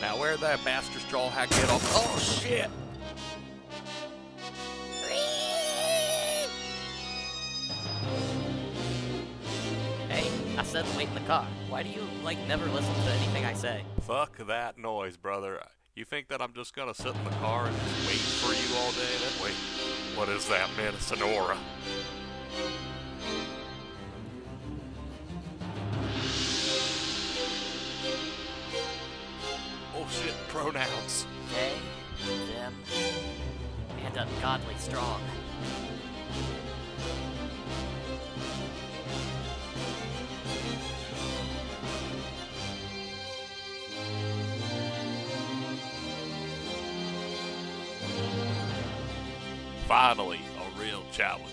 Now where'd that bastard straw hat get off? Oh shit! Hey, I said wait in the car. Why do you, like, never listen to anything I say? Fuck that noise, brother. You think that I'm just gonna sit in the car and just wait for you all day? That wait. What is that menacing aura? Oh shit, pronouns. They, them, and ungodly strong. Finally, a real challenger.